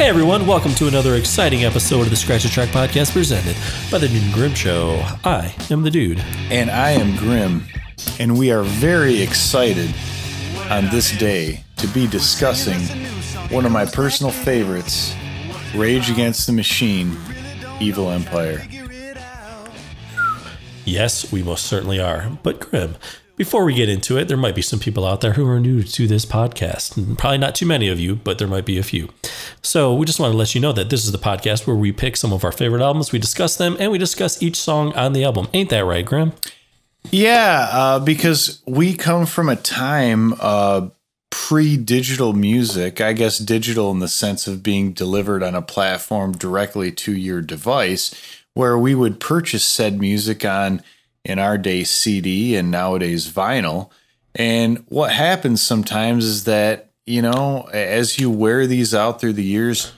Hey everyone, welcome to another exciting episode of the Scratch a Track podcast presented by the Dude and Grim Show. I am the dude. And I am Grim, and we are very excited on this day to be discussing one of my personal favorites, Rage Against the Machine, Evil Empire. Yes, we most certainly are. But Grim, before we get into it, there might be some people out there who are new to this podcast. And probably not too many of you, but there might be a few. So we just want to let you know that this is the podcast where we pick some of our favorite albums, we discuss them, and we discuss each song on the album. Ain't that right, Grim? Yeah, uh, because we come from a time uh, pre digital music, I guess digital in the sense of being delivered on a platform directly to your device, where we would purchase said music on, in our day, CD and nowadays vinyl. And what happens sometimes is that, you know, as you wear these out through the years,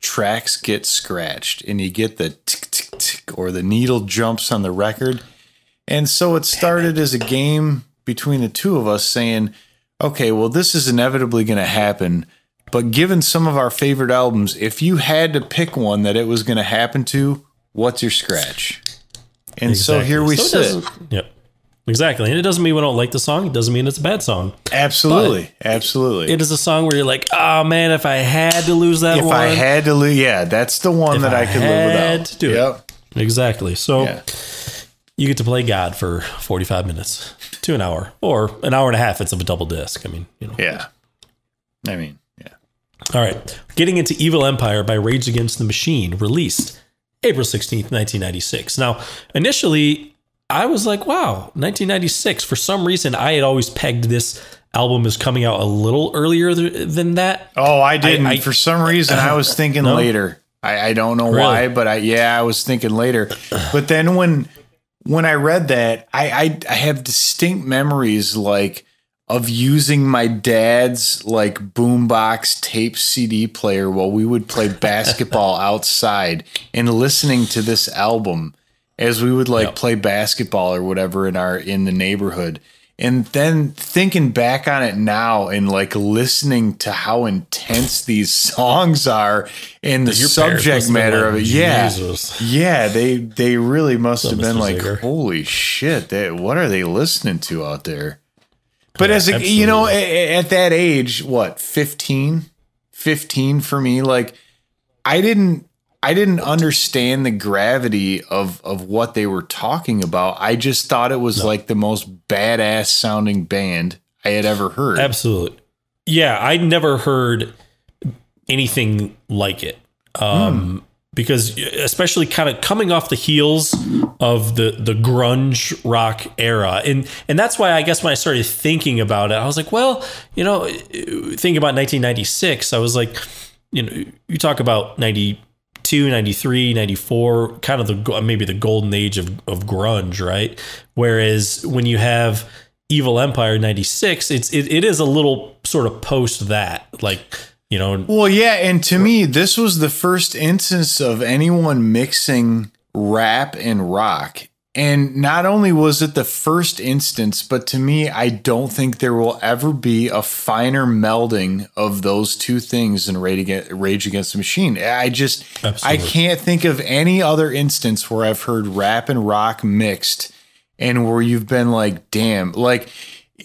tracks get scratched and you get the tick, tick, tick, or the needle jumps on the record. And so it started as a game between the two of us saying, okay, well, this is inevitably going to happen. But given some of our favorite albums, if you had to pick one that it was going to happen to, what's your scratch? And so here we So sit. Yep. Exactly. And it doesn't mean we don't like the song. It doesn't mean it's a bad song. Absolutely. absolutely. It is a song where you're like, oh man, if I had to lose that if one. I had to lose, yeah, that's the one that I, I could live without. to do it. yep. Exactly. So Yeah. you get to play God for 45 minutes to an hour or an hour and a half. It's of a double disc. I mean, you know. Yeah. I mean, yeah. All right. Getting into Evil Empire by Rage Against the Machine, released April 16th, 1996. Now, initially, I was like, wow, 1996. For some reason, I had always pegged this album as coming out a little earlier th- than that. Oh, I didn't. I- For some reason, I was thinking No? later. I, I don't know Really? why, but I yeah, I was thinking later. But then when when I read that, I, I I have distinct memories like of using my dad's like boombox tape CD player while we would play basketball outside and listening to this album as we would like Yep. play basketball or whatever in our in the neighborhood. And then thinking back on it now and like listening to how intense these songs are and the subject have matter of it. Yeah. Jesus. Yeah, they they really must have Mr. been like, holy shit, they, what are they listening to out there? But Yeah, as a, you know, at that age, what, 15? 15 for me, like I didn't I didn't understand the gravity of of what they were talking about. I just thought it was like the most badass sounding band I had ever heard. Absolutely. Yeah, I never heard anything like it. Um, because especially kind of coming off the heels of the the grunge rock era. And and that's why I guess when I started thinking about it, I was like, well, you know, thinking about 1996, I was like, you know, you talk about 92, 93, 94, kind of the maybe the golden age of of grunge, right? Whereas when you have Evil Empire 96, it's it, it is a little sort of post that, like, you know, Well, yeah, and to me, this was the first instance of anyone mixing rap and rock. And not only was it the first instance, but to me, I don't think there will ever be a finer melding of those two things in Rage Against, Rage Against the Machine. I just, Absolutely. I can't think of any other instance where I've heard rap and rock mixed and where you've been like, damn, like,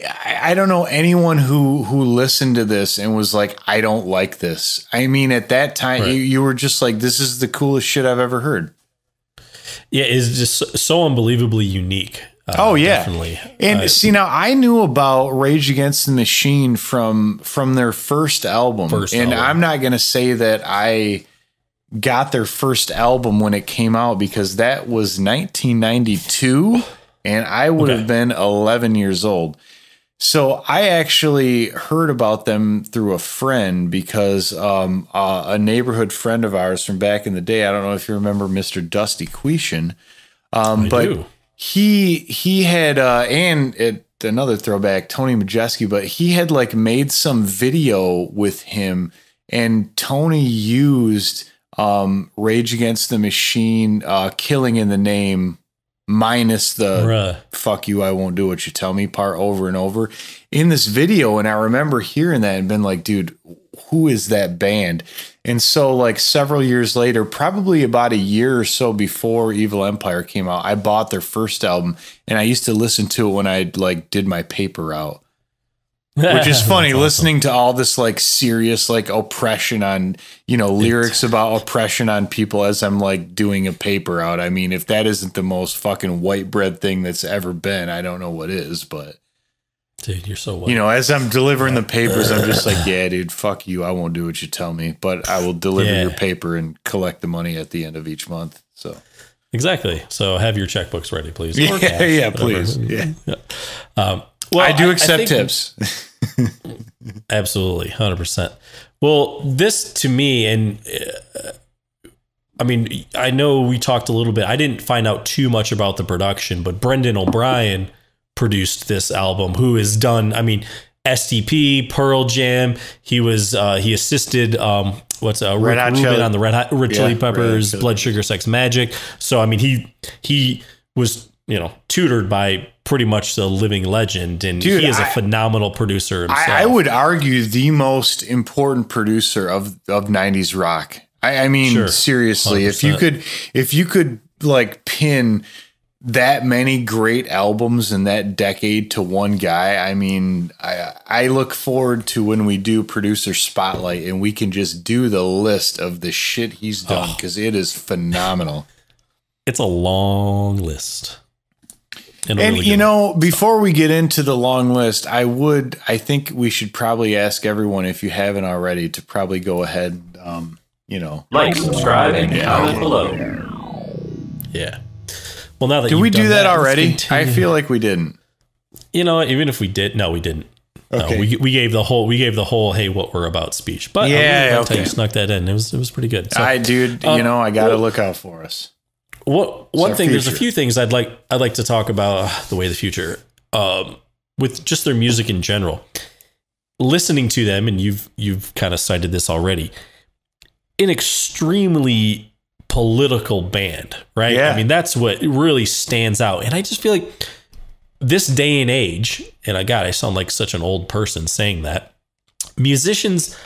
I I don't know anyone who who listened to this and was like, I don't like this. I mean, at that time, Right. you, you were just like, this is the coolest shit I've ever heard. yeah, is just so- so unbelievably unique. Uh, Oh, yeah. definitely. And Uh, see, now I knew about Rage Against the Machine from from their first album, First and album. I'm not gonna say that I got their first album when it came out because that was 1992, and I would Okay. have been 11 years old. So I actually heard about them through a friend because um, uh, a neighborhood friend of ours from back in the day. I don't know if you remember Mr. Dusty Quetion, um, but do. he he had uh, and it, another throwback, Tony Majeski, but he had like made some video with him, and Tony used um, Rage Against the Machine, uh, "Killing in the Name." Minus the Bruh. fuck you, I won't do what you tell me part over and over in this video. And I remember hearing that and been like, dude, who is that band? And so, like several years later, probably about a year or so before Evil Empire came out, I bought their first album, and I used to listen to it when I like did my paper route. Which is funny, awesome. listening to all this like serious like oppression on you know lyrics about oppression on people as I'm like doing a paper out. I mean, if that isn't the most fucking white bread thing that's ever been, I don't know what is. But Dude, you're so white. you know, as I'm delivering the papers, I'm just like, yeah, dude, fuck you. I won't do what you tell me, but I will deliver Yeah. your paper and collect the money at the end of each month. So exactly. So have your checkbooks ready, please. yeah, cash, yeah, whatever. please, yeah. Um, well, I do accept think- tips. Absolutely, hundred percent. Well, this to me, and uh, I mean, I know we talked a little bit. I didn't find out too much about the production, but Brendan O'Brien produced this album. Who has done? I mean, STP, Pearl Jam. He was uh, he assisted. Um, what's uh, Rick Hot Rubin Chili- on the Red Hot Red Yeah, Chili Red Peppers, Chili Blood Sugar Sex Magik. So I mean, he he was you know tutored by pretty much the living legend, and Dude, he is a I- phenomenal producer himself. I, I would argue the most important producer of of '90s rock. I, I mean, Sure. seriously, if you could, if you could like pin that many great albums in that decade to one guy, I mean, I I look forward to when we do producer spotlight and we can just do the list of the shit he's done Oh. because it is phenomenal. It's a long list. And, And really you good know, before we get into the long list, I would, I think we should probably ask everyone if you haven't already to probably go ahead, um, you know. Like, subscribe, and Yeah. comment below. yeah. Well, now that Did we do done that already? I feel like we didn't. you know, even if we did, no, we didn't. Okay. No, we, we gave the whole we gave the whole hey what we're about speech, but I really Yeah, liked okay. you snuck that in. It was it was pretty good. So, I, dude, um, you know, I got to well- look out for us. What one thing? There's a few things I'd like I'd like to talk about uh, the way of the future um, with just their music in general. Listening to them, and you've you've kind of cited this already. An extremely political band, right? Yeah. I mean, that's what really stands out, and I just feel like this day and age, and I God, I sound like such an old person saying that. Musicians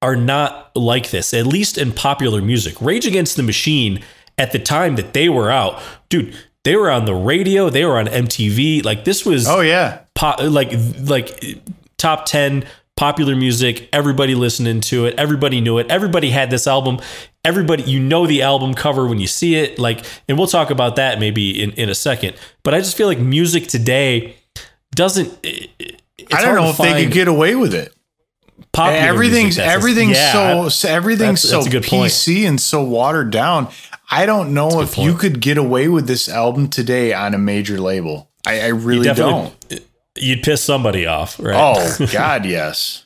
are not like this, at least in popular music. Rage Against the Machine, at the time that they were out, dude, they were on the radio, they were on MTV. Like this was Oh yeah, pop, like like top 10 popular music, everybody listening to it, everybody knew it, everybody had this album. Everybody, you know the album cover when you see it, like, and we'll talk about that maybe in, in a second. But I just feel like music today doesn't. it's I don't know if they could get away with it. popular everything's music everything's yeah, so, everything's that's- so that's good point. PC and so watered down. I don't know if you could get away with this album today on a major label. I, I really definitely- don't. You'd piss somebody off, right? Oh God, yes.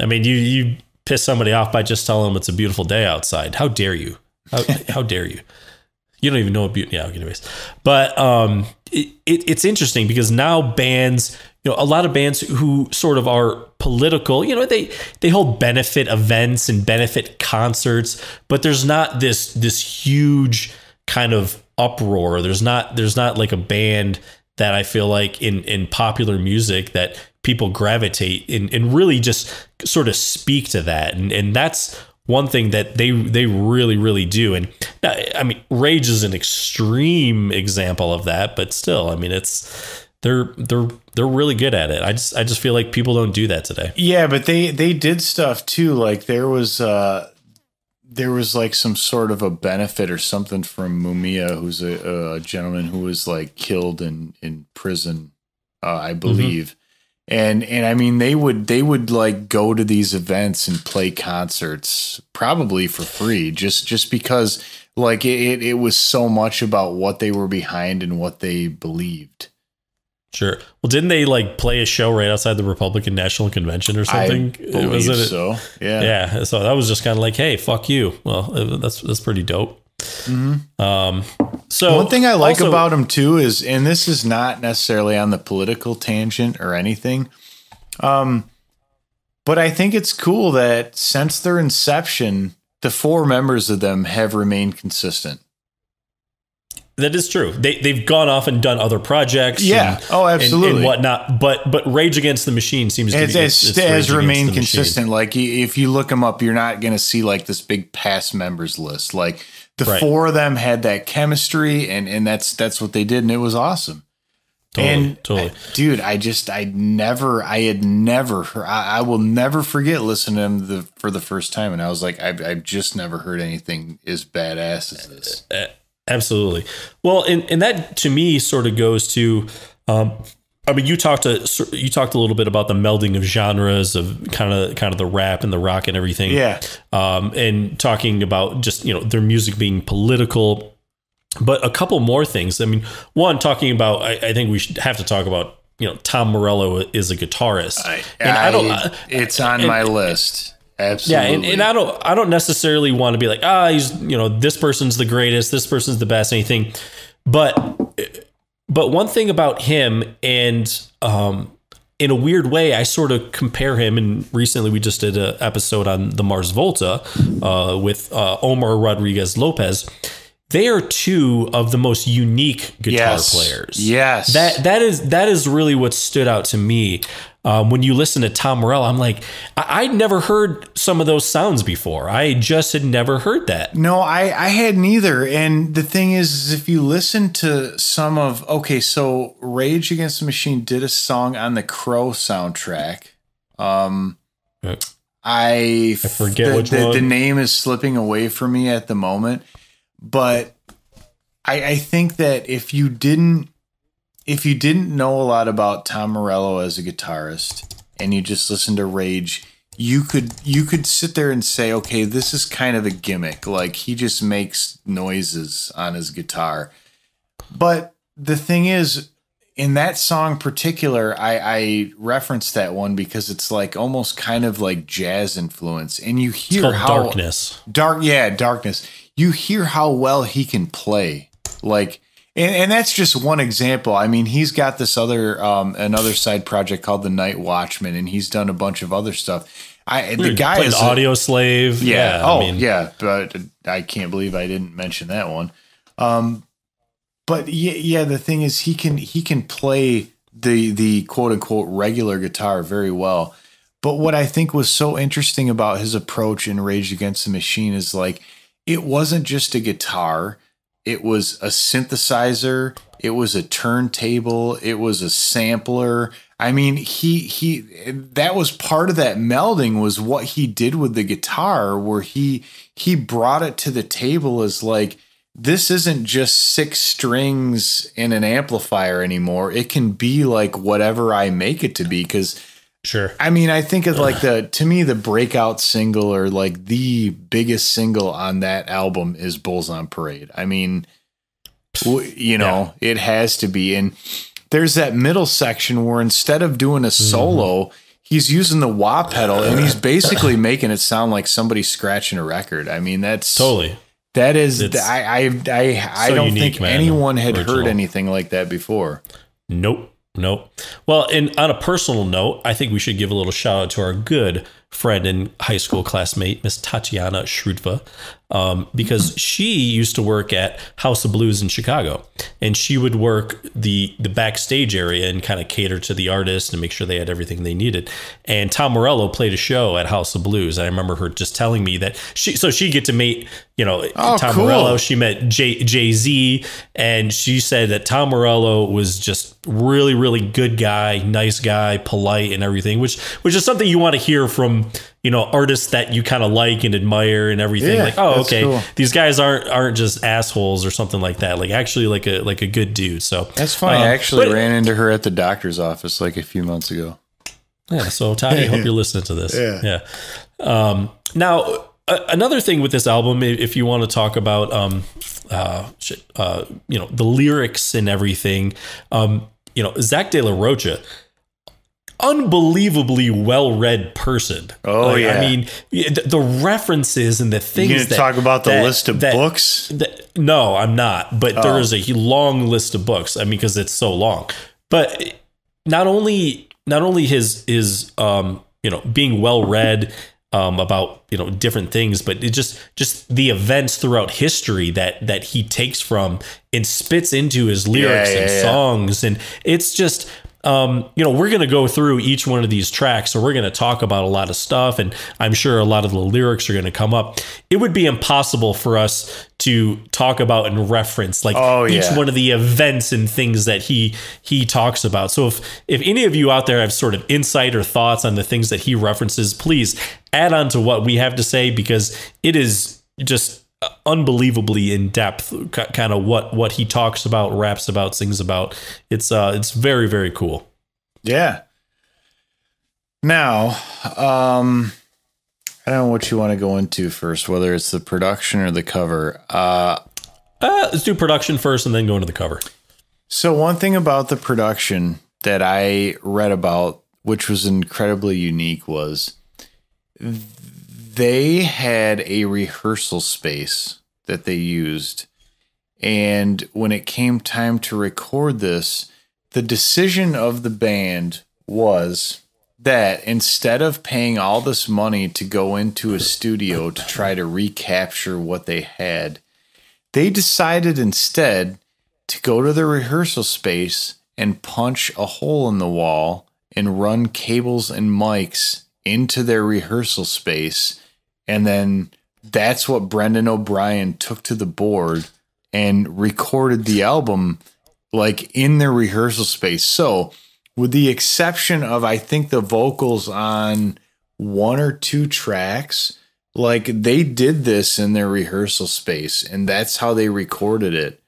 I mean, you you piss somebody off by just telling them it's a beautiful day outside. How dare you? How, how dare you? You don't even know what beauty. Yeah, anyways. But um, it, it, it's interesting because now bands, you know, a lot of bands who sort of are political, you know, they they hold benefit events and benefit concerts, but there's not this this huge kind of uproar. There's not there's not like a band that I feel like in in popular music that people gravitate and, and really just sort of speak to that. And and that's one thing that they they really really do and i mean rage is an extreme example of that but still i mean it's they're they're they're really good at it i just i just feel like people don't do that today Yeah, but they they did stuff too. Like there was uh there was like some sort of a benefit or something from Mumia, who's a, a gentleman who was like killed in in prison, uh, I believe. And and I mean they would they would like go to these events and play concerts probably for free just just because like it, it was so much about what they were behind and what they believed. Sure. Well didn't they like play a show right outside the republican national convention or something? I believe Wasn't it- so. Yeah. yeah. So that was just kind of like hey fuck you. Well uh, that's that's pretty dope. Um so One thing I like also- about him too is, and this is not necessarily on the political tangent or anything, um, but I think it's cool that since their inception, the four members of them have remained consistent. That is true. They they've gone off and done other projects. Yeah. and- Oh, absolutely. And, whatnot. But but Rage Against the Machine seems to be it's, it's has remained the Machine. consistent. Like if you look them up, you're not going to see like this big past members list. Like the Right. four of them had that chemistry, and and that's that's what they did, and it was awesome. Totally, and totally. dude, I just I never I had never I, I will never forget listening to them the, for the first time, and I was like I've I've just never heard anything as badass as this. Uh, Absolutely. Well, and, and that to me sort of goes to, um, I mean, you talked to you talked a little bit about the melding of genres of kind of kind of the rap and the rock and everything. Yeah. Um, and talking about just you know their music being political, but a couple more things. I mean, one talking about I, I think we should have to talk about you know Tom Morello is a guitarist, and I don't. I- it's on and- my list. Yeah, Absolutely. and, and I don't I don't necessarily want to be like, ah, he's you know, this person's the greatest, this person's the best, anything. But but one thing about him and um in a weird way, I sort of compare him. And recently, we just did an episode on the Mars Volta uh, with uh, Omar Rodriguez Lopez. They are two of the most unique guitar Yes. players. Yes. that that is that is really what stood out to me. Um, when you listen to Tom Morello, I'm like, I- I'd never heard some of those sounds before. I just had never heard that. No, I, I had neither. And the thing is, is, if you listen to some of, okay, so Rage Against the Machine did a song on the Crow soundtrack. Um, I, I forget the, which the, one. The name is slipping away from me at the moment, but I, I think that if you didn't, if you didn't know a lot about Tom Morello as a guitarist and you just listened to Rage, you could you could sit there and say, okay, this is kind of a gimmick. Like he just makes noises on his guitar. But the thing is, in that song particular, I, I referenced that one because it's like almost kind of like jazz influence, and you hear how Darkness. dark yeah darkness you hear how well he can play. Like and, and that's just one example. I mean he's got this other um another side project called the night watchman and he's done a bunch of other stuff. I the guy Played is a- Audio Slave. yeah, I oh mean, yeah but i can't believe i didn't mention that one. Um but yeah, yeah the thing is he can he can play the the quote unquote regular guitar very well. But what i think was so interesting about his approach in rage against the machine is like it wasn't just a guitar. It was a synthesizer. It was a turntable. It was a sampler. I mean he he that was part of that melding was what he did with the guitar where he he brought it to the table as like this isn't just six strings in an amplifier anymore. It can be like whatever i make it to be because Sure. I mean, I think of like the to me the breakout single or like the biggest single on that album is Bulls on Parade. I mean, you know, it has to be. And there's that middle section where instead of doing a mm-hmm. solo, he's using the wah pedal and he's basically making it sound like somebody scratching a record. I mean, that's Totally. that is It's I I I, I so don't unique, think man. anyone had Original. heard anything like that before. Nope. Nope. Well, and on a personal note, I think we should give a little shout out to our good friend and high school classmate, Miss Tatiana Shrutva, um, because she used to work at House of Blues in Chicago, and she would work the the backstage area and kind of cater to the artists and make sure they had everything they needed. And Tom Morello played a show at House of Blues. I remember her just telling me that she so she get to meet you know Oh, Tom cool. Morello. She met Jay Jay Z, and she said that Tom Morello was just really, really good guy, nice guy, polite, and everything. Which, which is something you want to hear from you know artists that you kind of like and admire and everything. Yeah, like, oh, okay, cool. these guys aren't aren't just assholes or something like that. Like, actually, like a like a good dude. So That's funny. um, I actually but- ran into her at the doctor's office like a few months ago. Yeah. So, I hope you're listening to this. Yeah. Yeah. Um, now, another thing with this album, if you want to talk about, um, uh, uh, you know, the lyrics and everything, um, you know, Zach De La Rocha, unbelievably well-read person. Oh, Like, yeah. I mean, the, the references and the things. You that- talk about the that- list of that- books? no, I'm not. But there Oh. is a long list of books. I mean, because it's so long. But not only not only his his um you know being well read, um, about you know different things, but it just just the events throughout history that that he takes from and spits into his lyrics Yeah, and yeah, yeah. songs, and it's just um, you know, we're going to go through each one of these tracks. So we're going to talk about a lot of stuff. And I'm sure a lot of the lyrics are going to come up. It would be impossible for us to talk about and reference like Oh, each yeah. one of the events and things that he he talks about. So if if any of you out there have sort of insight or thoughts on the things that he references, please add on to what we have to say because it is just unbelievably in depth kind of what what he talks about raps about sings about it's uh it's very very cool Yeah. Now, um, I don't know what you want to go into first, whether it's the production or the cover. Uh, uh let's do production first and then go into the cover so one thing about the production that I read about, which was incredibly unique, was they had a rehearsal space that they used. And when it came time to record this, the decision of the band was that instead of paying all this money to go into a studio to try to recapture what they had, they decided instead to go to the rehearsal space and punch a hole in the wall and run cables and mics into their rehearsal space. And then that's what Brendan O'Brien took to the board and recorded the album like in their rehearsal space. So, with the exception of I think the vocals on one or two tracks, like they did this in their rehearsal space and that's how they recorded it.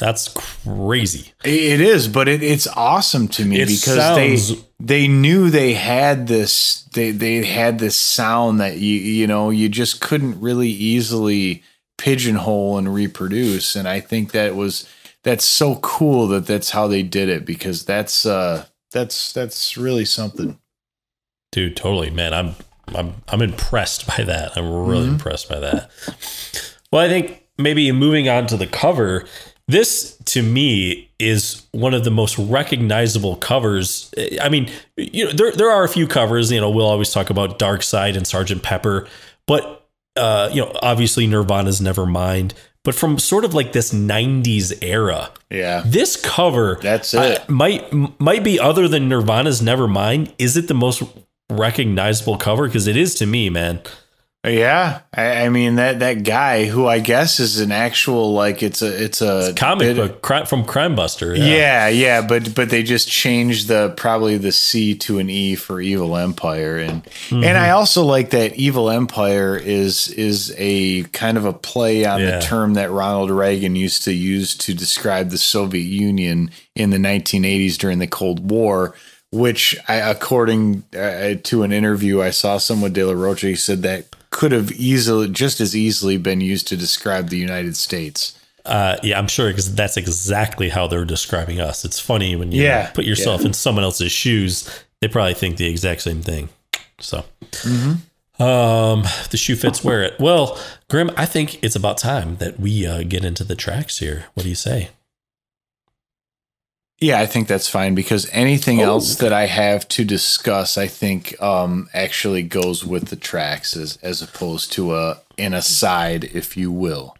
That's crazy. It is, but it, it's awesome to me It because sounds- they they knew they had this they they had this sound that you you know you just couldn't really easily pigeonhole and reproduce, and I think that was that's so cool that that's how they did it because that's uh that's that's really something. dude totally man. I'm i'm i'm impressed by that. I'm really impressed by that. Well i think maybe moving on to the cover this to me is one of the most recognizable covers i mean you know there, there are a few covers you know we'll always talk about dark side and sergeant pepper but uh you know obviously nirvana's nevermind but from sort of like this 90s era Yeah, this cover That's it. I- might might be other than Nirvana's Nevermind. Is it the most recognizable cover? Because it is to me, man. Yeah. I, I mean that that guy who I guess is an actual like it's a it's a Comic bit- book cri- from Crime Buster. Yeah. yeah, but but they just changed the probably the C to an E for Evil Empire, and Mm-hmm. and I also like that Evil Empire is is a kind of a play on Yeah. the term that Ronald Reagan used to use to describe the Soviet Union in the 1980s during the Cold War. Which, I, according uh, to an interview I saw someone De La Rocha, he said that could have easily, just as easily, been used to describe the United States. Uh, yeah, I'm sure because that's exactly how they're describing us. It's funny when you Yeah. put yourself in someone else's shoes, they probably think the exact same thing. So, um, the shoe fits, wear it. Well, Grim, I think it's about time that we uh, get into the tracks here. What do you say? Yeah, I think that's fine because anything Oh. else that I have to discuss, I think, um, actually goes with the tracks as as opposed to a an aside, if you will.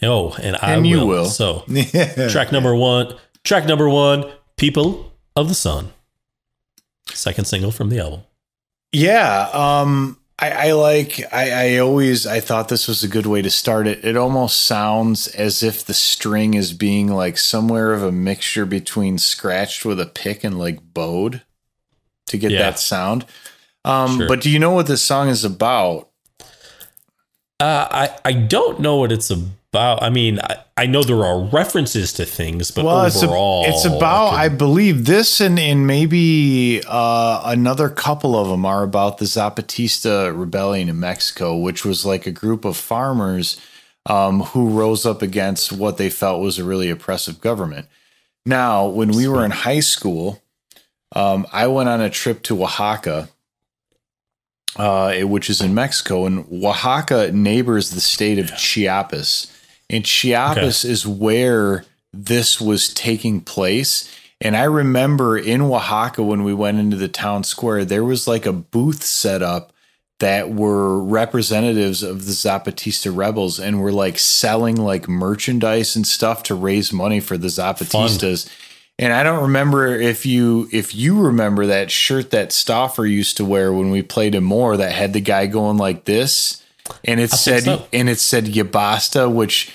Oh, and I And you will. will. So, track number one track number one people of the sun second single from the album Yeah, um, I, I like. I, I always. I thought this was a good way to start it. It almost sounds as if the string is being like somewhere of a mixture between scratched with a pick and like bowed to get Yeah. that sound. Um, Sure. But do you know what this song is about? uh, I, I don't know what it's about i mean I, I know there are references to things but well, it's, a- overall it's about. I, could- believe this and and maybe uh, another couple of them are about the Zapatista rebellion in Mexico, which was like a group of farmers um, who rose up against what they felt was a really oppressive government. Now, when we were in high school, um, I went on a trip to Oaxaca. Uh, which is in Mexico, and Oaxaca neighbors the state of Chiapas. And Chiapas is where this was taking place. And I remember in Oaxaca when we went into the town square, there was like a booth set up that were representatives of the Zapatista rebels and were like selling like merchandise and stuff to raise money for the Zapatistas. And I don't remember if you if you remember that shirt that Stoffer used to wear when we played him more that had the guy going like this, and it said so. and it said Yabasta, which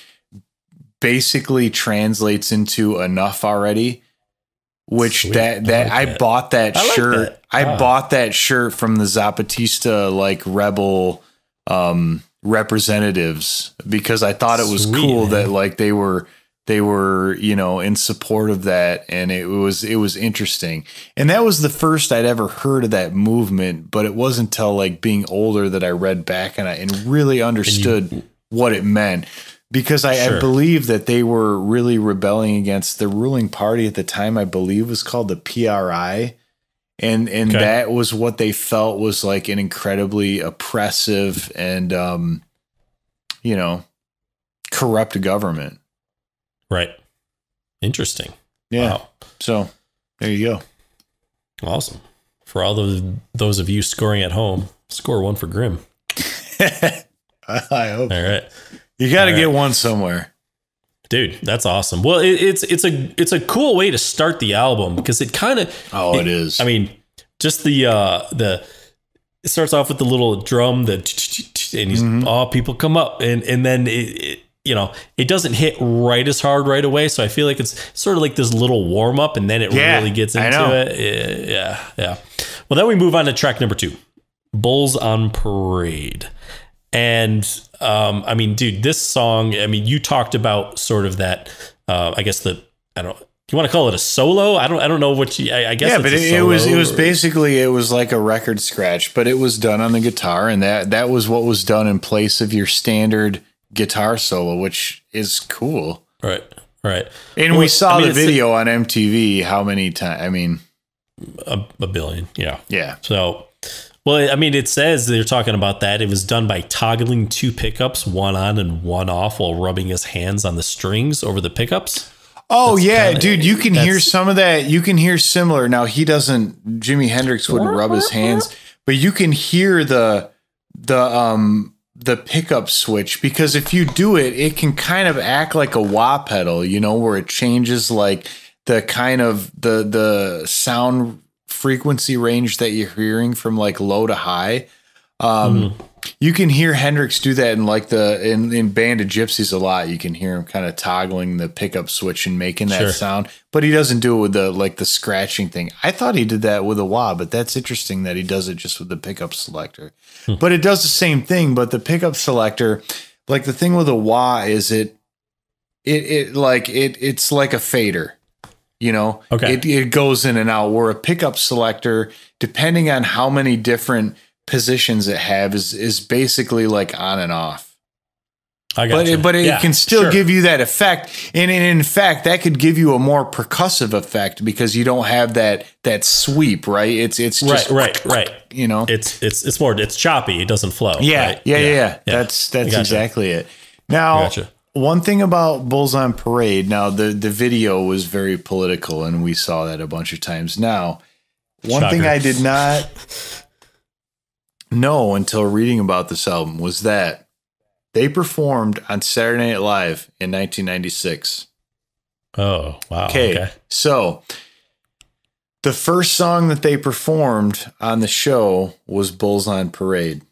basically translates into enough already. Which Sweet. that I that like I that. bought that I like shirt. that. I Ah. bought that shirt from the Zapatista like rebel um representatives because I thought it was Sweet, cool man. that like they were they were you know in support of that and it was it was interesting. And that was the first i'd ever heard of that movement but it wasn't until like being older that i read back on it and really understood what it meant. Because I, I believe that they were really rebelling against the ruling party at the time i believe was called the PRI and and Okay. that was what they felt was like an incredibly oppressive and um you know corrupt government Right. Interesting. yeah Wow. so there you go Awesome. For all those those of you scoring at home, score one for Grim. I hope All right. you got to All get right. one somewhere. Dude, that's awesome. Well, it, it's it's a it's a cool way to start the album because it kind of Oh, it is. I mean, just the uh the it starts off with the little drum, that and he's Mhm. oh people come up and and then it, it you know it doesn't hit right as hard right away. So I feel like it's sort of like this little warm up and then it Yeah, really gets into it. Yeah, yeah. Well, then we move on to track number two, Bulls on Parade. And um, I mean, dude, this song. I mean, you talked about sort of that. Uh, I guess the I don't. You want to call it a solo? I don't. I don't know what you. I, I guess. yeah, but it, it was it was basically it was like a record scratch, but it was done on the guitar, and that that was what was done in place of your standard guitar solo, which is cool. right. Right. And Well, we saw I mean, the video on MTV. How many times? I mean, A, a billion. Yeah. yeah, So, well, I mean, it says they're talking about that. It was done by toggling two pickups, one on and one off, while rubbing his hands on the strings over the pickups. Oh That's yeah, kinda- dude, you can hear some of that. You can hear similar. Now he doesn't. Jimi Hendrix wouldn't rub his hands, but you can hear the the um the pickup switch because if you do it, it can kind of act like a wah pedal. You know, where it changes like the kind of the the sound frequency range that you're hearing from like low to high. Um, You can hear Hendrix do that in like the in, in Band of Gypsys a lot. You can hear him kind of toggling the pickup switch and making that Sure. sound, but he doesn't do it with the like the scratching thing. I thought he did that with a wah, but that's interesting that he does it just with the pickup selector. Hmm. But it does the same thing, but the pickup selector, like the thing with a wah is it it it like it it's like a fader. You know, Okay. it, it goes in and out. Where a pickup selector, depending on how many different positions it have, is is basically like on and off. I got But you. it, but it Yeah, can still sure. give you that effect, and, and in fact, that could give you a more percussive effect because you don't have that that sweep, right? It's it's right, just right, right. You know, It's it's it's more it's choppy. It doesn't flow. yeah, right? yeah, yeah, yeah, That's that's Gotcha. exactly it. Now, Gotcha. one thing about Bulls on Parade. Now, the the video was very political, and we saw that a bunch of times. Now, one thing I did not know until reading about this album was that they performed on Saturday Night Live in 1996. Oh wow. Okay. Okay. So the first song that they performed on the show was Bulls on Parade,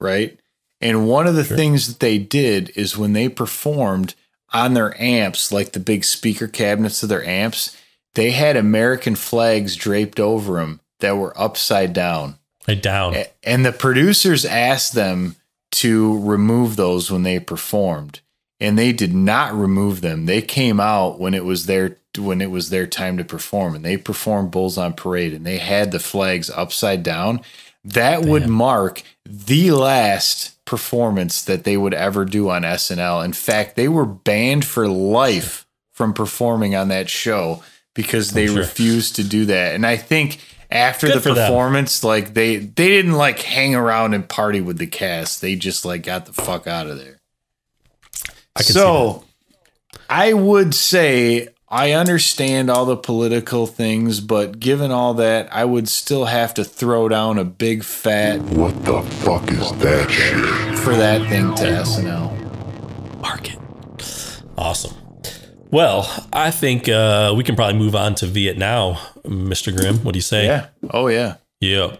right? And one of the Sure. things that they did is when they performed on their amps, like the big speaker cabinets of their amps, they had American flags draped over them that were upside down. Right down. And the producers asked them to remove those when they performed, and they did not remove them. They came out when it was their when it was their time to perform, and they performed Bulls on Parade, and they had the flags upside down. That would mark the last performance that they would ever do on SNL. In fact, they were banned for life from performing on that show because they sure. refused to do that. And I think after Good the for them. performance, like they they didn't like hang around and party with the cast. They just like got the fuck out of there. I can see so I would say I understand all the political things, but given all that, I would still have to throw down a big fat What the fuck is that shit? for that thing to SNL. Market. Awesome. Well, I think uh, we can probably move on to Vietnow, Mr. Grimm. What do you say? Yeah. Oh yeah. Yeah.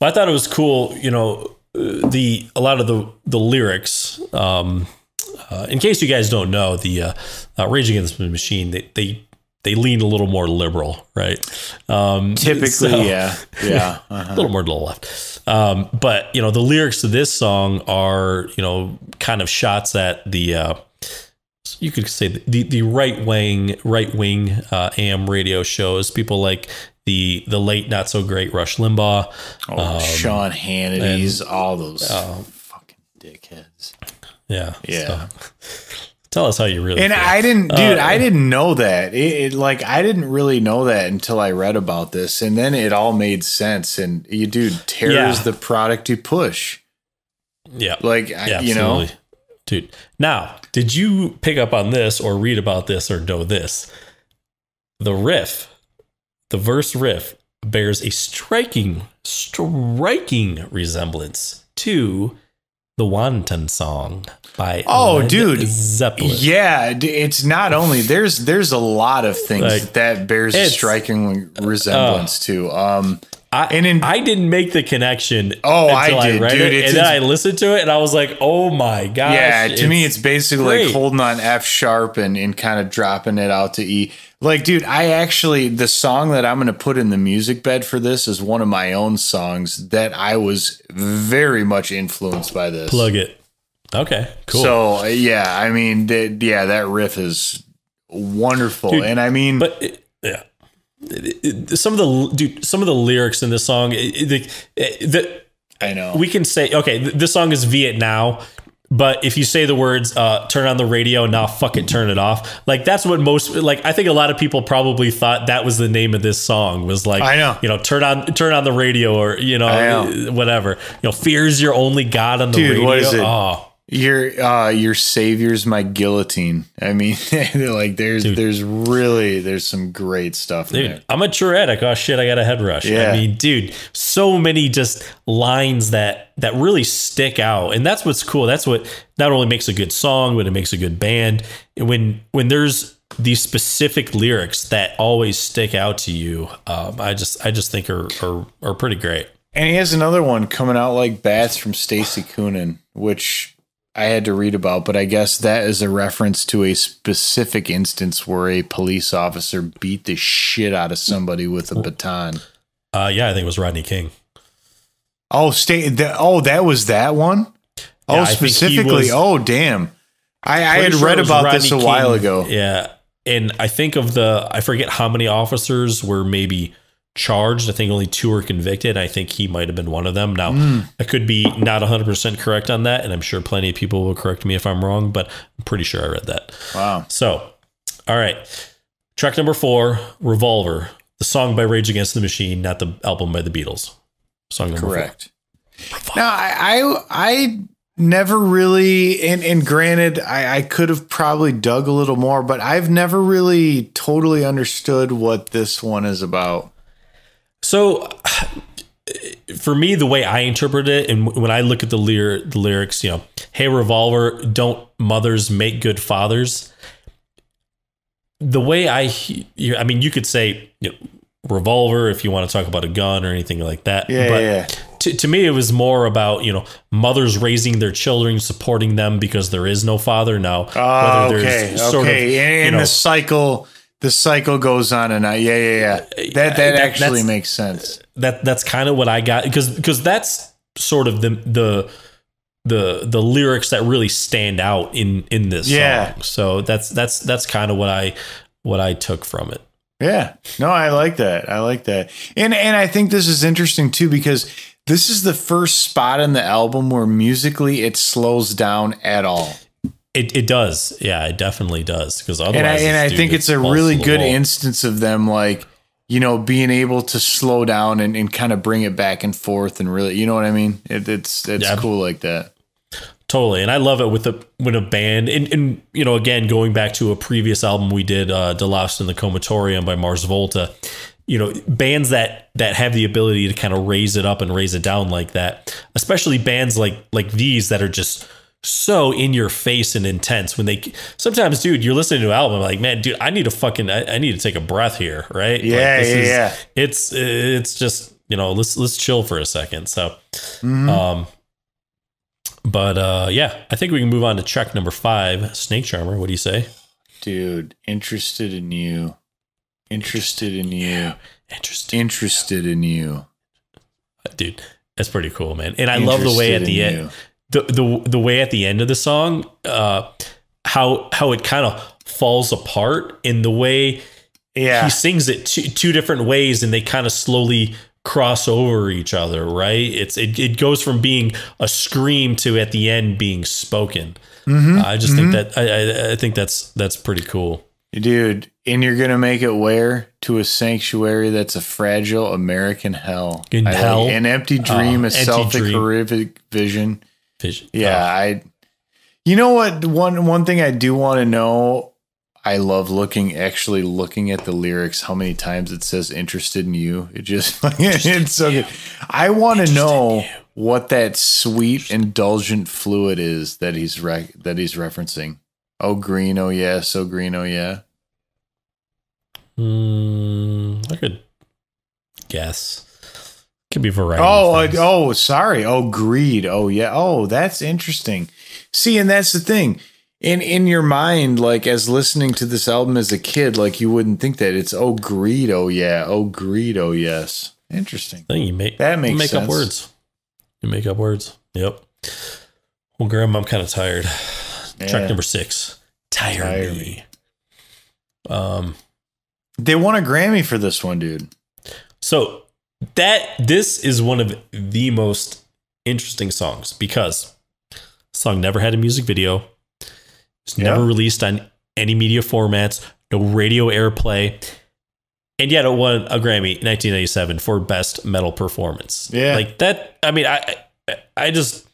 Well, I thought it was cool. You know, uh, the a lot of the the lyrics. Um, uh, in case you guys don't know, the uh, uh, Rage Against the Machine they they they lean a little more liberal, right? Um, Typically, so- yeah. Yeah. Uh-huh. a little more to the left. Um, but you know, the lyrics to this song are you know kind of shots at the. Uh, you could say the the right wing right wing uh, AM radio shows. People like the the late not so great Rush Limbaugh. Oh, Um, Sean Hannity's, all those fucking dickheads. Yeah, Yeah. so, tell us how you really. And feel. I didn't, dude. Uh, I didn't know that. It, it like I didn't really know that until I read about this, and then it all made sense. And you, dude, tears Yeah. the product you push. yeah, Like I, yeah, you know, dude. Now, did you pick up on this or read about this or know this? The riff, the verse riff, bears a striking, striking resemblance to the Wanton song by Oh, Led dude. Zeppelin. yeah. It's not only there's there's a lot of things Like, that bears a striking resemblance to. Um, I, And in- I didn't make the connection. Oh, I until did, read dude. it, and then I listened to it, and I was like, "Oh my gosh!" yeah, to me, it's basically great. like holding on F sharp and, and kind of dropping it out to E. Like, dude, I actually the song that I'm going to put in the music bed for this is one of my own songs that I was very much influenced by this. plug it. Okay, cool. So yeah, I mean, yeah, that riff is wonderful, Dude, and I mean, but it, yeah, some of the dude, some of the lyrics in this song, the, the, I know we can say okay, th- this song is Vietnow. But if you say the words uh, "turn on the radio" now, fuck it, turn it off. Like that's what most like. I think a lot of people probably thought that was the name of this song. Was like, I know. you know, turn on turn on the radio or you know, I whatever. You know, fears your only god on the Dude, radio. what is it? Oh, your uh, your savior's my guillotine. I mean, like there's there's really there's some great stuff Dude, there. I'm a Tourettic. Oh shit, I got a head rush. Yeah. I mean, dude, so many just lines that that really stick out, and that's what's cool. That's what not only makes a good song, but it makes a good band. And when when there's these specific lyrics that always stick out to you, um, I just I just think are are, are pretty great. And he has another one coming out like bats from Stacy Coonan, which I had to read about, but I guess that is a reference to a specific instance where a police officer beat the shit out of somebody with a baton. Uh, yeah, I think it was Rodney King. Oh, stay. That, oh, that was that one. Yeah, Oh, he specifically. was- oh, damn. I, I had sure read about this a Rodney while ago. Yeah, and I think of the I forget how many officers were maybe charged. I think only two were convicted. I think he might have been one of them. Now Hmm. I could be not 100 percent correct on that, and I'm sure plenty of people will correct me if I'm wrong, but I'm pretty sure I read that. Wow. So, all right, track number four, "Revolver," the song by Rage Against the Machine, not the album by the Beatles. Song number Correct. Now, I, I, I never really, and, and granted, I, I could have probably dug a little more, but I've never really totally understood what this one is about. So, for me, the way I interpret it, and when I look at the, lyr- the lyrics, you know, "Hey revolver, don't mothers make good fathers." The way I, he- I mean, you could say you know, revolver if you want to talk about a gun or anything like that. Yeah, but yeah. To, to me, it was more about you know mothers raising their children, supporting them because there is no father now. Oh, whether okay, sort of, okay, and, you know, the cycle, the cycle goes on and on. Yeah, yeah, yeah. That that, actually makes sense. that that's kind of what I got because because that's sort of the the the the lyrics that really stand out in in this Yeah. song. So that's that's that's kind of what I what I took from it. Yeah. No, I like that. I like that. And and I think this is interesting too because this is the first spot in the album where musically it slows down at all. It it does, yeah, it definitely does because otherwise, and I and I think it's a really good instance of them like you know being able to slow down and, and kind of bring it back and forth and really you know what I mean it, it's it's Yeah. cool like that totally. And I love it with a when a band and, and you know again going back to a previous album we did, uh, "De-Loused in the Comatorium" by Mars Volta. You know, bands that that have the ability to kind of raise it up and raise it down like that, especially bands like like these that are just so in your face and intense when they sometimes dude you're listening to an album like man dude i need to fucking i, I need to take a breath here right Yeah, like, yeah, yeah. it's it's just you know let's let's chill for a second so um but uh yeah i think we can move on to track number five snake charmer what do you say Dude, interested in you. Interested in you. interesting Interested in you. dude that's pretty cool man and i love the way at the end you. The the the way at the end of the song, uh, how how it kind of falls apart in the way Yeah. he sings it two, two different ways, and they kind of slowly cross over each other. Right? It's it, it goes from being a scream to at the end being spoken. Mm-hmm. I just think that I, I I think that's that's pretty cool. Dude, and you're gonna make it where to a sanctuary that's a fragile American hell. In I like- hell? an empty dream, Oh, a selfic horrific vision. Vision. Yeah, Oh, I. You know what? One one thing I do want to know. I love looking, actually looking at the lyrics. How many times it says "interested in you"? It just it's so good. I want to know what that sweet, indulgent fluid is that he's re- that he's referencing. Oh green, oh yeah, so green, oh yeah. mm, I could guess. Could be variety. Oh, uh, oh, sorry. Oh, greed. Oh, yeah. Oh, that's interesting. See, and that's the thing. In in your mind, like as listening to this album as a kid, like you wouldn't think that it's oh greed. Oh yeah. Oh greed. Oh yes. Interesting. I think you make That makes you make up words. You make up words. Yep. Well, Graham, I'm kind of tired. Yeah. Track number six. Tire, Tire me. Um. They won a Grammy for this one, dude. So that this is one of the most interesting songs because song never had a music video. It's never released on any media formats, no radio airplay. And yet it won a Grammy in 1997 for best metal performance. Yeah. Like that I mean I I, I just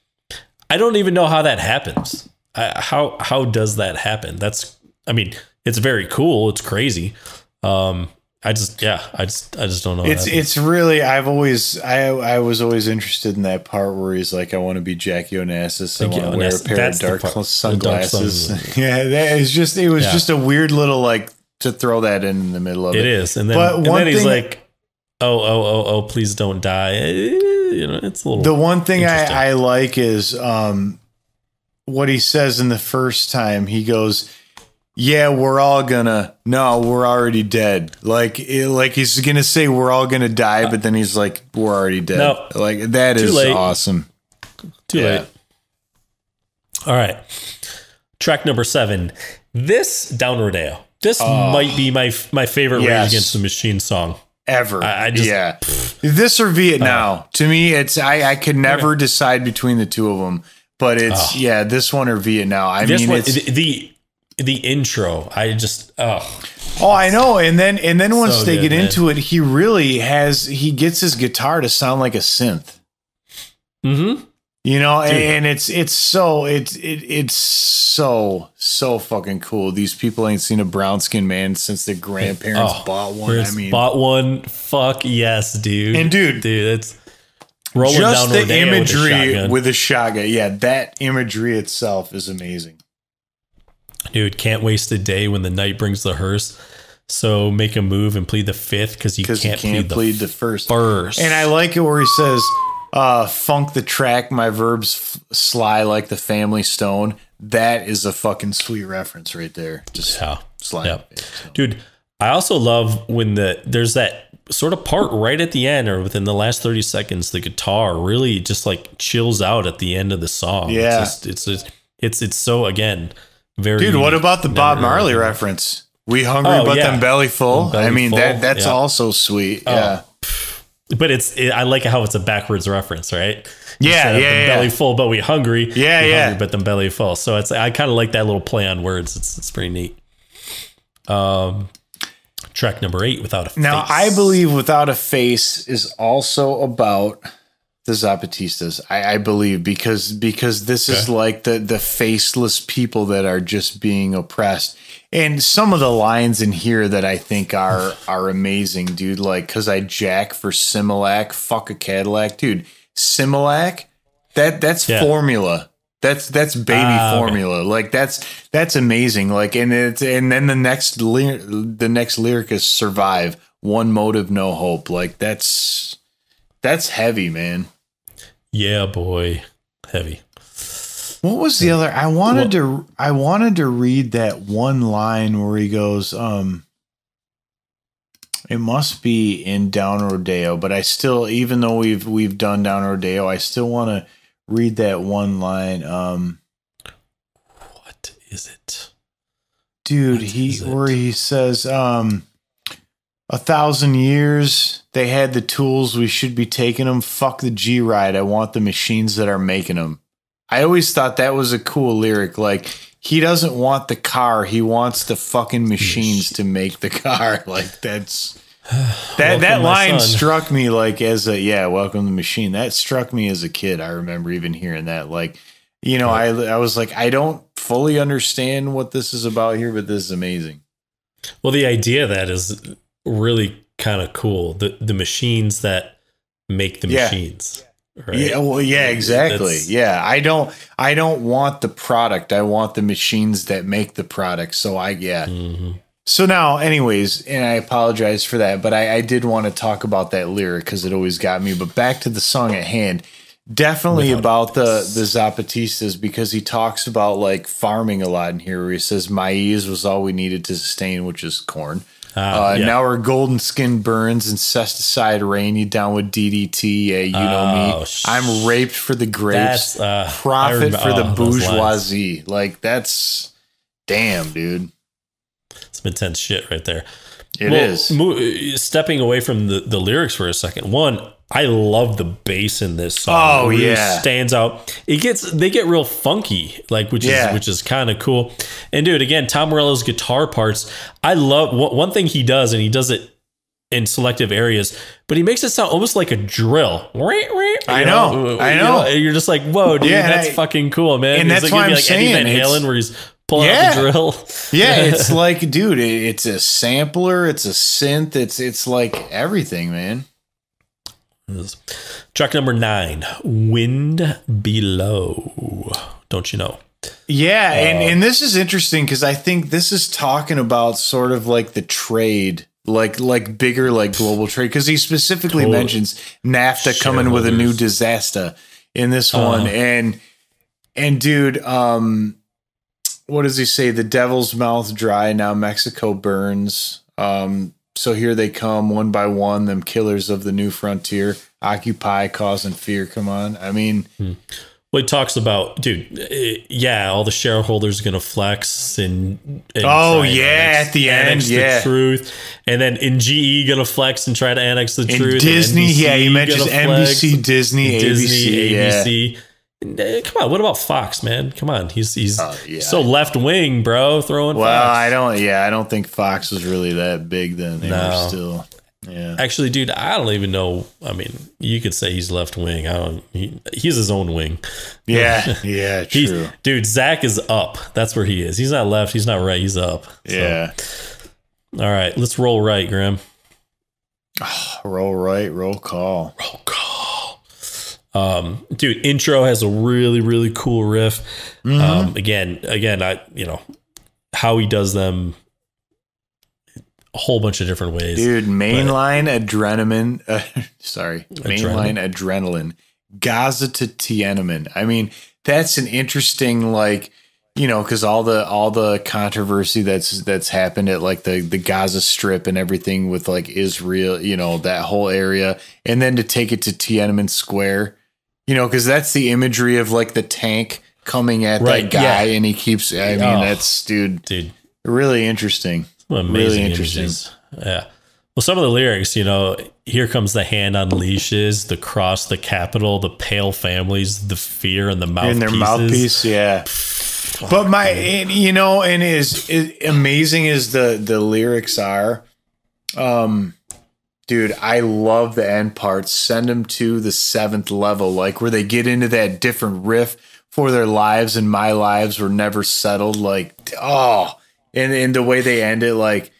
I don't even know how that happens. I, how how does that happen? That's I mean, it's very cool, it's crazy. Um I just yeah, I just I just don't know. It's it's really I've always I I was always interested in that part where he's like I want to be Jackie Onassis. I want to wear a pair of dark part- the dark sunglasses. sunglasses. yeah, that is just it was Yeah. just a weird little like to throw that in, in the middle of it. It is, and then, But and one then he's thing- like, "Oh, oh, oh, oh, please don't die." Eh, You know, it's a little. The one thing I, I like is um, what he says in the first time. He goes, "Yeah, we're all gonna. No, we're already dead. Like, it, like he's gonna say we're all gonna die, but then he's like, we're already dead. No. like that Too is late. awesome. Too yeah. late. All right, track number seven. This Down Rodeo. This oh. might be my my favorite Yes. Rage Against the Machine song. Ever. I- I just- yeah. This or Vietnow. Uh, to me, it's I I could never decide between the two of them. But it's oh. yeah, this one or Vietnow. I This mean, one, it's, the, the the intro. I just oh Oh, I know. And then and then once So they good, get man. into it, he really has he gets his guitar to sound like a synth. mm-hmm. You know, Dude. and it's it's so it's it, it's so so fucking cool. These people ain't seen a brown skinned man since their grandparents Oh, bought one. I mean, bought one. Fuck yes, dude. And dude- dude, it's rolling just down the Rodeo imagery with a shotgun. with a shotgun. Yeah, that imagery itself is amazing. Dude, can't waste a day when the night brings the hearse. So make a move and plead the fifth because you can't, you can't plead, plead the the first. first. And I like it where he says, uh, funk the track, my verbs f- sly like the family stone. That is a fucking sweet reference right there. Just yeah, slide. yeah. dude. I also love when the there's that sort of part right at the end or within the last thirty seconds, the guitar really just like chills out at the end of the song. Yeah. it's just, it's just, it's it's so again very. Dude, what about the Bob. Marley reference? We hungry, Oh, but yeah. then belly full. Belly I mean full, that that's yeah. Oh. also sweet. Yeah. But it's it, I like how it's a backwards reference, right? Yeah, Instead yeah, yeah. belly full, but we hungry. Yeah, we yeah. hungry, but them belly full. So it's I kind of like that little play on words. It's it's pretty neat. Um, track number eight without a Now face. I believe Without a Face is also about the Zapatistas. I, I believe because because this is like the the faceless people that are just being oppressed. And some of the lines in here that I think are are amazing, dude. Like, cause I jack for Similac, fuck a Cadillac, dude. Similac, that that's Yeah. formula. That's that's baby ah, okay. formula. Like that's that's amazing. Like and it's and then the next ly- the next lyric is survive. One motive, no hope. Like that's that's heavy, man. Yeah, boy. Heavy. What was the other? I wanted to I wanted to read that one line where he goes, um it must be in Down Rodeo, but I still even though we've we've done Down Rodeo, I still want to read that one line. Um What is it? dude What he where he says um a thousand years they had the tools we should be taking them fuck the g ride i want the machines that are making them i always thought that was a cool lyric like he doesn't want the car he wants the fucking machines to make the car like that's that Welcome, that line struck me like as a yeah welcome to the machine that struck me as a kid i remember even hearing that like you know i i was like i don't fully understand what this is about here but this is amazing. Well, the idea of that is really kind of cool. The the machines that make the Yeah. machines. Right? yeah well yeah exactly That's- yeah i don't i don't want the product i want the machines that make the product so i yeah Mhm. so now anyways and i apologize for that but i, I did want to talk about that lyric because it always got me but back to the song at hand definitely Without about the this. the zapatistas because he talks about like farming a lot in here where he says maize was all we needed to sustain which is corn uh, yeah. Now our golden skin burns, insecticide rain you down with DDT. Yeah, you know Oh, me. sh- I'm raped for the grapes, uh, profit remember- for the oh, bourgeoisie. Like that's damn, dude. Some intense shit right there. It Well, is. mo- stepping away from the, the lyrics for a second. One, I love the bass in this song. Oh, yeah. It really yeah. stands out. It gets they get real funky, like which Yeah. is which is kind of cool. And dude, again, Tom Morello's guitar parts. I love one one thing he does, and he does it in selective areas, but he makes it sound almost like a drill. I know, I You know. and you're just like, whoa, dude, Yeah, that's I- fucking cool, man. and It's that's like, why I'm like Eddie saying Van Halen, where he's pulling Yeah. out the drill. Yeah, it's like, dude, it, it's a sampler, it's a synth, it's it's like everything, man. Track number nine, Wind Below. Don't you know? Yeah, and and this is interesting because I think this is talking about sort of like the trade, like like bigger like global trade. Because he specifically Totally. mentions NAFTA coming with a new disaster in this one, Uh-huh. and and dude, um, what does he say? The devil's mouth dry now. Mexico burns. Um, so here they come one by one. Them killers of the new frontier, occupy, causing fear. Come on, I mean. Well, he talks about, dude, eh, yeah, all the shareholders going to flex and, and Oh, yeah, annex- at the end, annex yeah. the truth, and then in GE going to flex and try to annex the And truth. Disney, NBC yeah, he mentions gonna flex, NBC, Disney, Disney, ABC, yeah. Come on, what about Fox, man? Come on, he's he's Oh, yeah. so left wing, bro. Throwing Well, Fox. I don't. Yeah, I don't think Fox was really that big then. They No. still. Yeah. Actually, dude, I don't even know. I mean, you could say he's left wing. I don't. He, he's his own wing. Yeah. Yeah. He's, True. dude, Zach is up. That's where he is. He's not left. He's not right. He's up. So, Yeah. all right, let's roll right, Graham. Roll right. Roll call. Roll call. Um, dude, intro has a really really cool riff. Mm-hmm. Um, again, again, I you know how he does them a whole bunch of different ways. Dude, mainline adrenaline. Uh, sorry, mainline adrenaline. Gaza to Tiananmen. I mean, that's an interesting like you know because all the all the controversy that's that's happened at like the the Gaza Strip and everything with like Israel, you know that whole area, and then to take it to Tiananmen Square, you know, because that's the imagery of like the tank coming at Right, that guy, yeah. and he keeps. I mean, Oh. that's dude, dude. really interesting. Amazing Really interesting. images. Yeah. Well, some of the lyrics, you know, here comes the hand on leashes, the cross, the capital, the pale families, the fear, and the mouthpieces. in their mouthpiece yeah but my and, you know and is, is amazing as the the lyrics are um dude, I love the end parts. Send them to the seventh level, like where they get into that different riff for their lives and my lives were never settled. Like, oh, and, and the way they end it, like,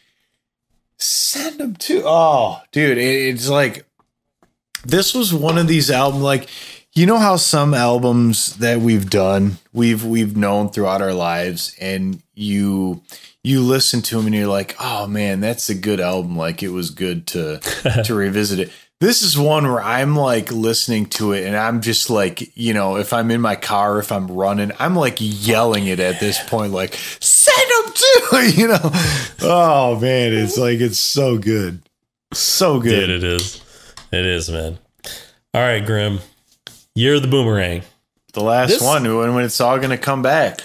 send them to, oh, dude, it, it's like, this was one of these albums, like, you know how some albums that we've done, we've we've known throughout our lives, and you you listen to them and you're like, oh man, that's a good album. Like it was good to to revisit it. This is one where I'm like listening to it and I'm just like, you know, if I'm in my car, if I'm running, I'm like yelling it at this point, like, send them to, you know. Oh man, it's like it's so good. So good. Dude, it is. It is, man. All right, Grim. You're the Boomerang. The last This- one when, when it's all gonna come back.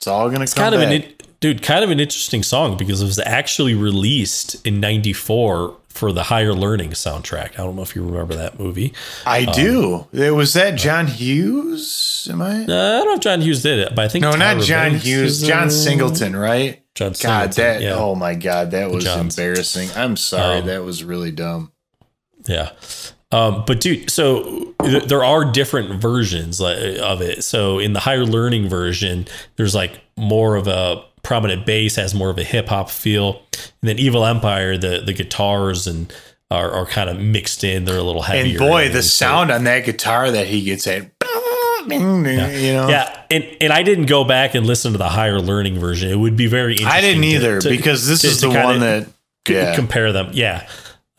It's all gonna It's come kind of back. an in- dude, kind of an interesting song because it was actually released in '94 for the Higher Learning soundtrack. I don't know if you remember that movie. I Um, do. It was that John Hughes. Am I? Uh, I don't know if John Hughes did it, but I think No, not John Banks Hughes. John Singleton, right? John God, Singleton. that. yeah. Oh my God, that was Johns. embarrassing. I'm sorry. Um, that was really dumb. Yeah. Um, but dude, so th- there are different versions of it. So in the higher learning version, there's like more of a prominent bass, has more of a hip hop feel. And then Evil Empire, the the guitars and are, are kind of mixed in. They're a little heavier. And boy, the so- sound on that guitar that he gets at, you know. Yeah, and and I didn't go back and listen to the higher learning version. It would be very interesting. I didn't either to- because this to- is the one that. Yeah. compare them. Yeah.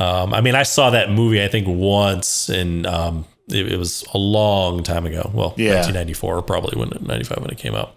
Um, I mean, I saw that movie, I think once and, um, it, it was a long time ago. Well, Yeah. 1994, probably when 95 when it came out.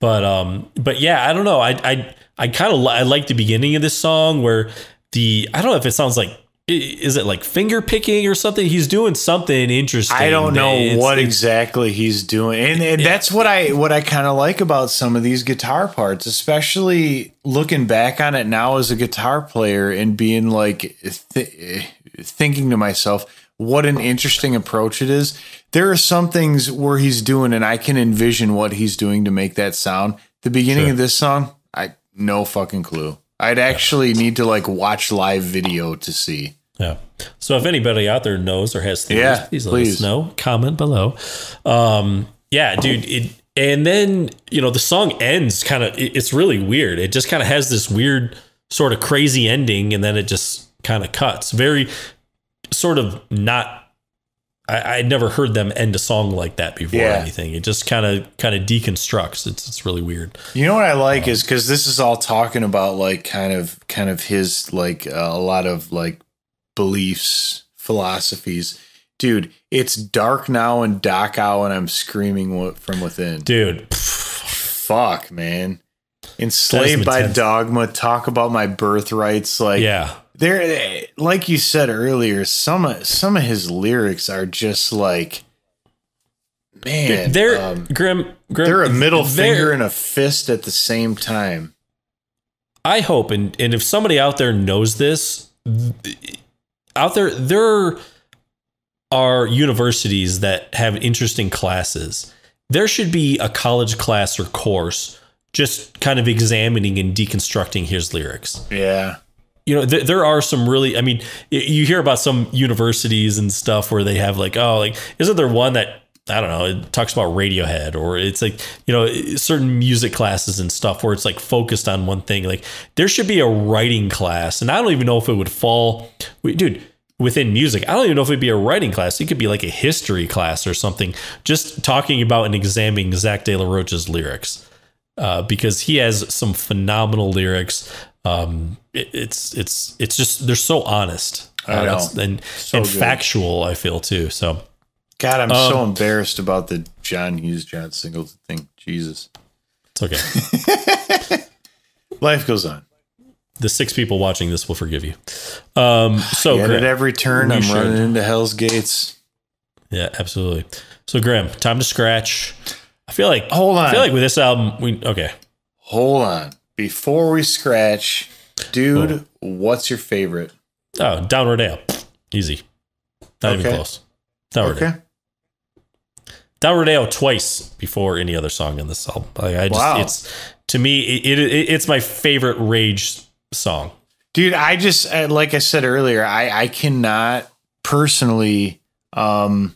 But, um, but yeah, I don't know. I, I, I kind of, li- I like the beginning of this song where the, I don't know if it sounds like, is it like finger picking or something? He's doing something interesting. I don't know It's- what it's- exactly he's doing, and, and that's what I what I kind of like about some of these guitar parts, especially looking back on it now as a guitar player and being like th- thinking to myself, what an interesting approach it is. There are some things where he's doing, and I can envision what he's doing to make that sound. The beginning Sure. of this song, I no fucking clue. I'd actually need to like watch live video to see. Yeah. So if anybody out there knows or has theories, Yeah, please let please. us know. Comment below. Um, yeah, dude. It, and then you know the song ends kind of. It, it's really weird. It just kind of has this weird sort of crazy ending, and then it just kind of cuts. Very sort of not. I, I'd never heard them end a song like that before. Or anything. It just kind of kind of deconstructs. It's it's really weird. You know what I like is because this is all talking about like kind of kind of his like uh, a lot of like beliefs, philosophies. Dude, it's dark now in Dachau and I'm screaming from within. Dude, Fuck, man. Enslaved by dogma, talk about my birthrights. Like, yeah. There, like you said earlier, some of some of his lyrics are just like, man, They're um, Grim. Grim. they're a middle they're- finger and a fist at the same time. I hope, and and if somebody out there knows this, out there there are universities that have interesting classes. There should be a college class or course just kind of examining and deconstructing his lyrics. Yeah. You know, th- there are some really. I mean, you hear about some universities and stuff where they have like, oh, like isn't there one that I don't know, it talks about Radiohead or it's like, you know, certain music classes and stuff where it's like focused on one thing. Like there should be a writing class. And I don't even know if it would fall, dude, within music. I don't even know if it'd be a writing class. It could be like a history class or something, just talking about and examining Zach De La Rocha's lyrics. Uh, because he has some phenomenal lyrics. Um, it, it's it's it's just they're so honest I Uh, and So and good. factual. I feel too. So God, I'm Um, so embarrassed about the John Hughes, John Singleton thing. Jesus. it's okay. Life goes on. the six people watching this will forgive you. Um, so Yet at every turn, I'm should. running into Hell's Gates. yeah, absolutely. So Graham, time to scratch. I feel like Hold on. I feel like with this album, we okay. Hold on. Before we scratch, dude, what's your favorite? Oh, Down Rodeo, easy, not even close. Down Rodeo, Okay. Down Rodeo twice before any other song in this album. Like, I just Wow. it's to me it, it, it it's my favorite Rage song. dude. I just like I said earlier, I I cannot personally um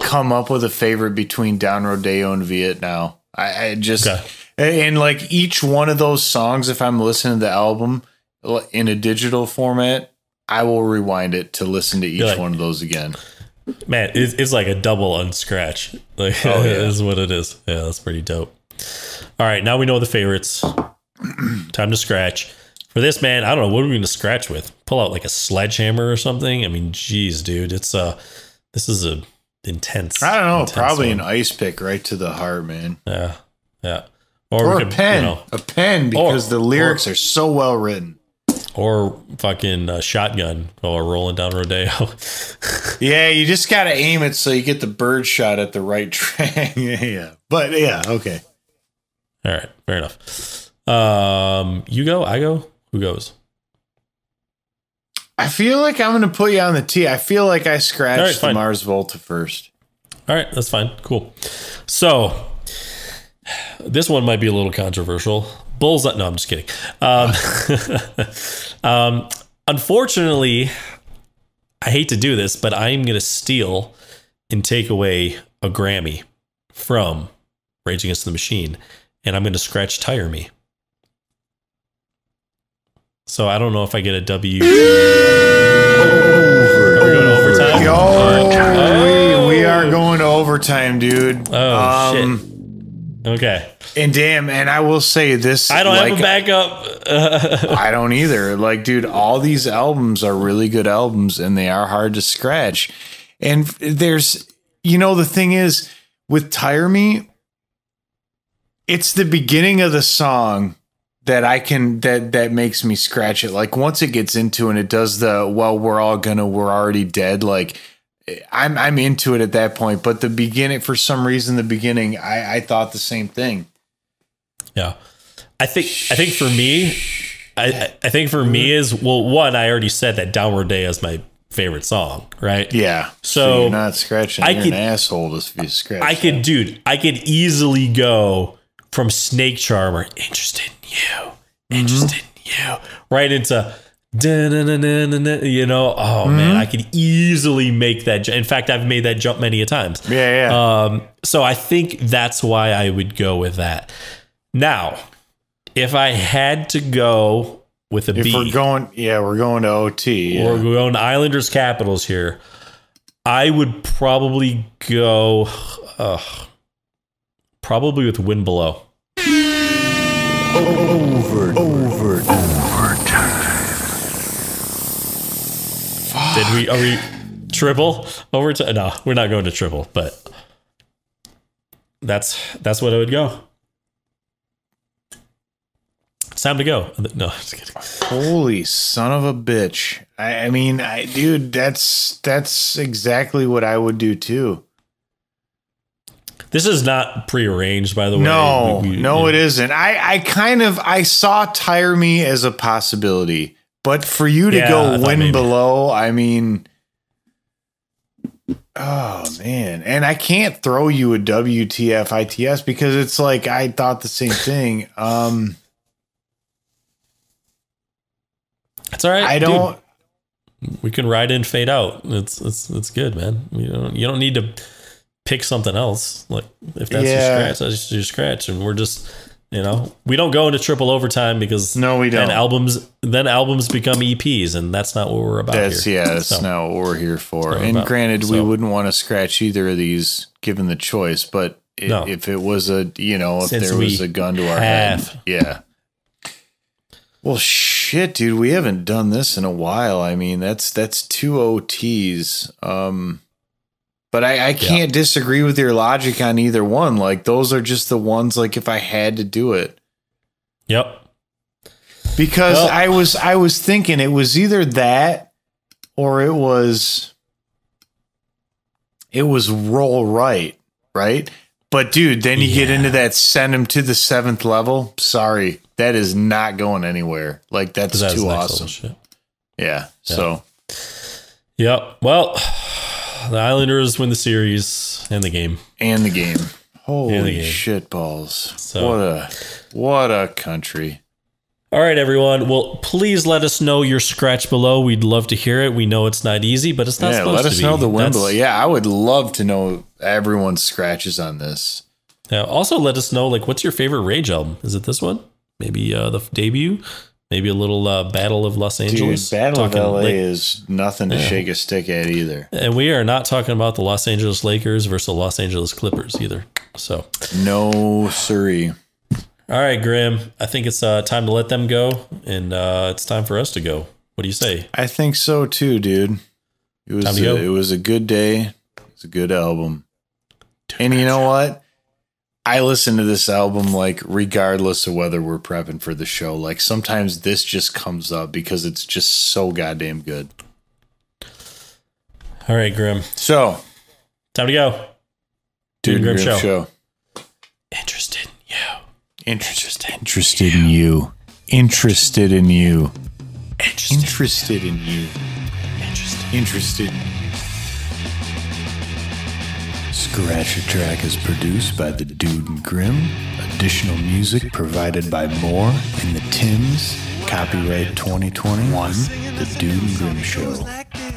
come up with a favorite between Down Rodeo and Vietnow. I, I just Okay. And, and like each one of those songs, if I'm listening to the album in a digital format, I will rewind it to listen to each like- one of those again. Man, it's, it's like a double unscratch. Like, Oh, yeah. is what it is. Yeah, that's pretty dope. All right, now we know the favorites. Time to scratch. For this man, I don't know what are we going to scratch with. Pull out like a sledgehammer or something. I mean, geez, dude, it's uh, this is a intense. I don't know, probably one. an ice pick right to the heart, man. Yeah, yeah. Or, Or a could, pen, you know, a pen, because Or- the lyrics are so well written. or fucking uh, shotgun while we're rolling down rodeo. Yeah, you just got to aim it so you get the bird shot at the right track. yeah, yeah. But yeah, okay. All right, fair enough. Um, you go, I go. Who goes? I feel like I'm going to put you on the tee. I feel like I scratched right, the. Mars Volta first. All right, that's fine. Cool. So this one might be a little controversial. Bulls. No, I'm just kidding. Um, um, unfortunately, I hate to do this, but I am going to steal and take away a Grammy from Rage Against the Machine, and I'm going to scratch "Tire Me." So I don't know if I get a W. Are we going overtime? Yo, we, we are going to overtime, dude. Oh, Um, shit. Okay. And damn, and I will say this. I don't like, have a backup. I don't either. Like, dude, all these albums are really good albums and they are hard to scratch. And there's, you know, the thing is with Tire Me, it's the beginning of the song that I can that that makes me scratch it. Like once it gets into and it does the well, we're all gonna, we're already dead. Like I'm I'm into it at that point. But the beginning, for some reason, the beginning, I I thought the same thing. Yeah, I think I think for me, I I- think for me is well, one I already said that Down Rodeo is my favorite song, right? Yeah. So, you're not scratching. I you're could- an asshole if you scratch. I could, dude, I could easily go from Snake Charmer, interested in you, interested in you, right into. You know, oh man, I could easily make that. ju- In fact, I've made that jump many a times. Yeah, yeah. Um, so I think that's why I would go with that. Now, if I had to go with a if B, we're going, yeah, we're going to OT. Yeah. or we're going to Islanders Capitals here, I would probably go, uh, probably with Wind Below. over, over. Did we? Are we triple over to? No, we're not going to triple, but that's that's what I would go. It's time to go. No, just kidding. Holy son of a bitch! I, I mean, I, dude, that's that's exactly what I would do too. This is not prearranged, by the way. No, We- we- no, you it know, isn't. I, I kind of I saw tire me as a possibility, but for you to Yeah, go win maybe. below, I mean, oh man, and I can't throw you a WTF ITS because it's like I thought the same thing. Um, It's all right. I don't. we can ride in, fade out. It's it's it's good, man. You don't you don't need to pick something else. Like if that's Yeah. your scratch, that's your scratch, and we're just you know we don't go into triple overtime because No, we don't. albums then albums become EPs, and that's not what we're about That's here. yeah, that's So, not what we're here for. And about- granted, we wouldn't want to scratch either of these given the choice, but i No. if it was a you know if Since there was a gun to our have. head, yeah. Well, shit, dude, we haven't done this in a while. I mean, that's that's two OTs. Um, but I, I can't disagree with your logic on either one. Like those are just the ones. Like if I had to do it, Yep. because Well- I was I was thinking it was either that or it was it was roll right, right? But dude, then you get into that send him to the seventh level. Sorry, that is not going anywhere. Like that's that too awesome. shit. Yeah. So Yep. Well, the Islanders win the series and the game. and the game. Holy game. shit balls. So- what a what a country. All right, everyone. Well, please let us know your scratch below. We'd love to hear it. We know it's not easy, but it's not Yeah, supposed let to us be. know the win That's- below. Yeah, I would love to know everyone's scratches on this. Yeah. Also, let us know like what's your favorite Rage album? Is it this one? Maybe uh, the f- debut? Maybe a little uh, Battle of Los Dude, Angeles. Battle of LA like- is nothing to shake a stick at either. and we are not talking about the Los Angeles Lakers versus the Los Angeles Clippers either. So, No siree. all right, Grim. I think it's uh, time to let them go, and uh, it's time for us to go. What do you say? I think so too, dude. It was a, it was a good day. It's a good album. And you know what? I listen to this album like regardless of whether we're prepping for the show. Like sometimes this just comes up because it's just so goddamn good. All right, Grim. So, Time to go. dude, Grim Grim Show. show. Interested in you. Interested, interested in you. Interested in you. Interested. Interested in you. Interested. Interested you. Track is produced by the Dude and Grim. Additional music provided by Moore and the Timnz. Copyright 2021. The Dude and Grim Show.